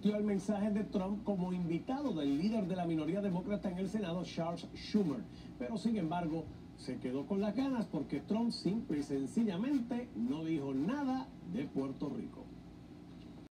asistió al mensaje de Trump como invitado del líder de la minoría demócrata en el Senado, Charles Schumer. Pero sin embargo, se quedó con las ganas porque Trump simple y sencillamente no dijo nada de Puerto Rico.